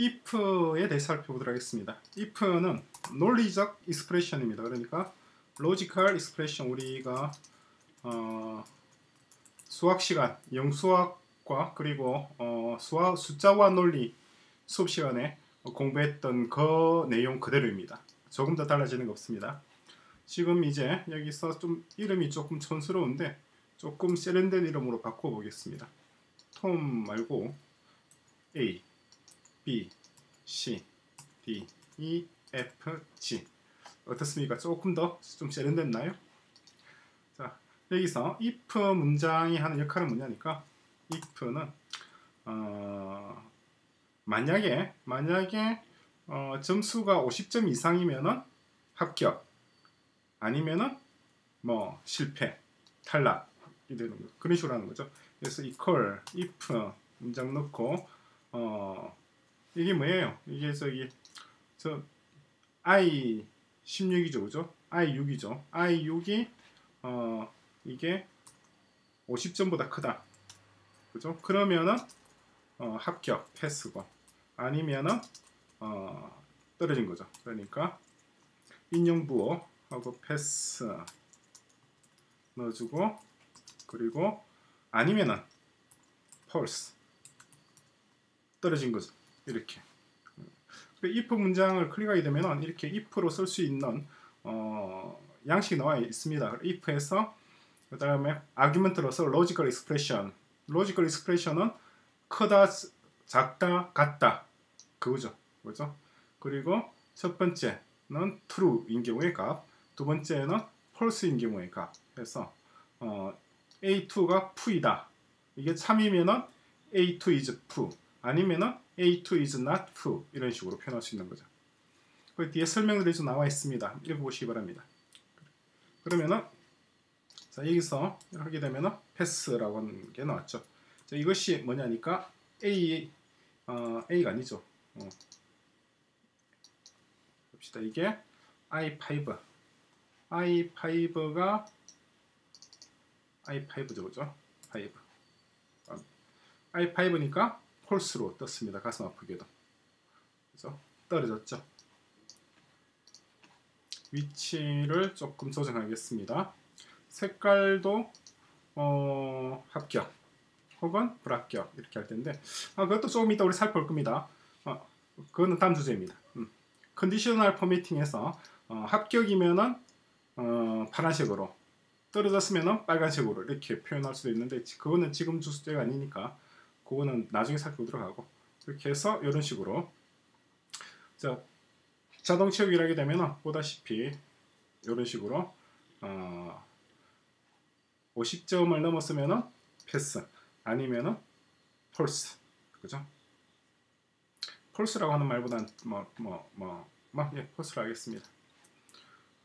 if에 대해 살펴보도록 하겠습니다. if는 논리적 expression입니다. 그러니까 logical expression 우리가 어, 수학 시간 영수학과 그리고 어, 수학 숫자와 논리 수업 시간에 공부했던 그 내용 그대로입니다. 조금 더 달라지는 거 없습니다. 지금 이제 여기서 좀 이름이 조금 촌스러운데 조금 세련된 이름으로 바꿔보겠습니다. 톰 말고 A, B, C, D, E, F, G 어떻습니까? 조금 더 좀 세련됐나요? 자 여기서 if 문장이 하는 역할은 뭐냐니까 if는 어, 만약에 만약에 어, 점수가 50점 이상이면은 합격 아니면은 뭐 실패 탈락 이 되는 거 그런 식으로 하는 거죠. 그래서 equal if 문장 넣고 어 이게 뭐예요? 이게 저기 저 i 16이죠, 그죠? i 6이죠. i 6이 어 이게 50점보다 크다, 그죠? 그러면은 어, 합격 패스고 아니면은 어, 떨어진 거죠. 그러니까 인용 부호 하고 패스 넣어주고 그리고 아니면은 false 떨어진 거죠. 이렇게. if 문장을 클릭하게 되면 이렇게 if로 쓸 수 있는 어, 양식이 나와 있습니다. if에서 그 다음에 아규먼트로서 logical expression. logical expression은 크다, 작다, 같다. 그거죠. 그죠? 그리고 첫 번째는 true인 경우의 값, 두 번째는 false인 경우의 값. 해서 어, A2가 푸이다. 이게 참이면은 A2 is 푸. 아니면은 A2 is not 푸. 이런 식으로 표현할 수 있는 거죠. 그 뒤에 설명들이 좀 나와 있습니다. 읽어보시기 바랍니다. 그러면은 자 여기서 하게 되면은 패스라고 하는 게 나왔죠. 자, 이것이 뭐냐니까 A 어, A가 아니죠. 어. 봅시다. 이게 i5 i5가 i5죠, 그죠? 5. i5니까 폴스로 떴습니다. 가슴 아프게도. 그죠? 떨어졌죠. 위치를 조금 조정하겠습니다. 색깔도 어, 합격 혹은 불합격 이렇게 할 텐데 아, 그것도 조금 이따 우리 살펴볼 겁니다. 어, 그거는 다음 주제입니다. 음. 컨디셔널 포매팅에서 어, 합격이면은 어, 파란색으로 떨어졌으면 빨간색으로 이렇게 표현할 수도 있는데 그거는 지금 주제가 아니니까 그거는 나중에 살펴보도록 하고 이렇게 해서 이런 식으로 자 자동 채우기를 하게 되면 보다시피 이런 식으로 어, 50점을 넘었으면 패스 아니면은 false 그죠? false라고 하는 말보다는 뭐뭐뭐뭐 예, false로 하겠습니다.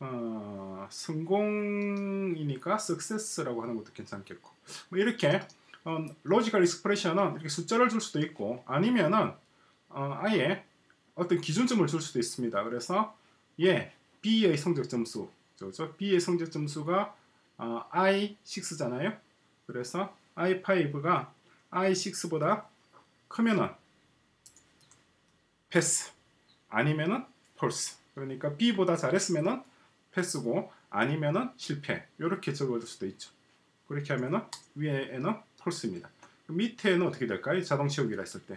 어, 성공이니까 success라고 하는 것도 괜찮겠고 뭐 이렇게 어, logical expression은 이렇게 숫자를 줄 수도 있고 아니면은 어, 아예 어떤 기준점을 줄 수도 있습니다. 그래서 예 B의 성적 점수 그죠? B의 성적 점수가 어, I6잖아요. 그래서 I5가 I6보다 크면은 패스 아니면은 폴스 그러니까 B보다 잘했으면은 패스고 아니면은 실패 이렇게 적어줄 수도 있죠. 그렇게 하면은 위에는 폴스입니다. 밑에는 어떻게 될까요? 자동 채우기라 했을 때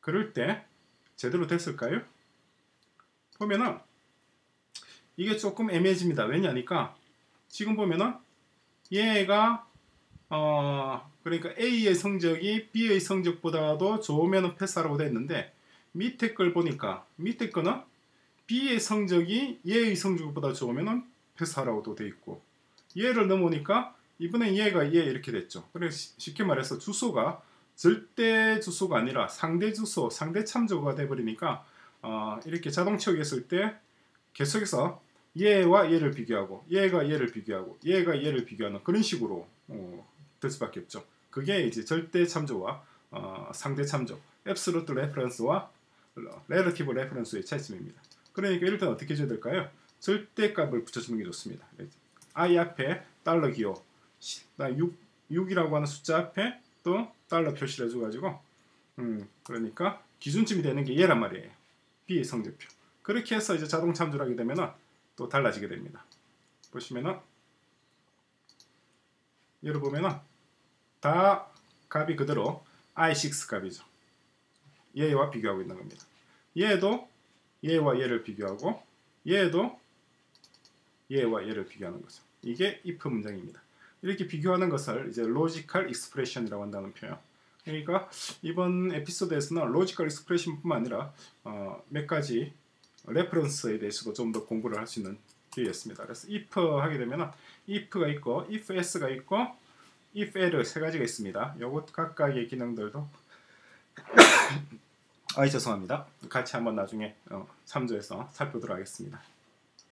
그럴 때 제대로 됐을까요? 보면은 이게 조금 애매해집니다. 왜냐니까 지금 보면은 얘가 어 그러니까 A의 성적이 B의 성적보다도 좋으면 패스하라고 되어 있는데 밑에 걸 보니까 밑에 거는 B의 성적이 얘의 성적보다 좋으면 패스하라고도 돼 있고 얘를 넘으니까 이번엔 얘가 얘 이렇게 됐죠. 그래서 쉽게 말해서 주소가 절대 주소가 아니라 상대 주소, 상대 참조가 돼버리니까 어, 이렇게 자동 채우기 했을 때 계속해서 얘와 얘를 비교하고 얘가 얘를 비교하고 얘가 얘를 비교하는 그런 식으로 어, 될 수밖에 없죠. 그게 이제 절대 참조와 어, 상대 참조, absolute reference와 relative reference의 차이점입니다. 그러니까 때는 어떻게 해줘야 될까요? 절대값을 붙여주는 게 좋습니다. i 앞에 달러 기호, 6, 6이라고 하는 숫자 앞에 또 달러 표시를 해줘가지고 음, 그러니까 기준점이 되는 게 얘란 말이에요. B의 성적표. 그렇게 해서 이제 자동 참조를 하게 되면은 또 달라지게 됩니다. 보시면은 얘를 보면은 다 값이 그대로 i6 값이죠. 얘와 비교하고 있는 겁니다. 얘도 얘와 얘를 비교하고 얘도 얘와 얘를 비교하는 거죠. 이게 if 문장입니다. 이렇게 비교하는 것을 이제 logical expression이라고 한다는 표현. 그러니까 이번 에피소드에서는 logical expression뿐만 아니라 어, 몇 가지 reference에 대해서도 좀 더 공부를 할 수 있는 기회였습니다. 그래서 if 하게 되면 if가 있고 if s가 있고 if l 세 가지가 있습니다. 요것 각각의 기능들도 아 죄송합니다. 같이 한번 나중에 어, 참조해서 살펴보도록 하겠습니다.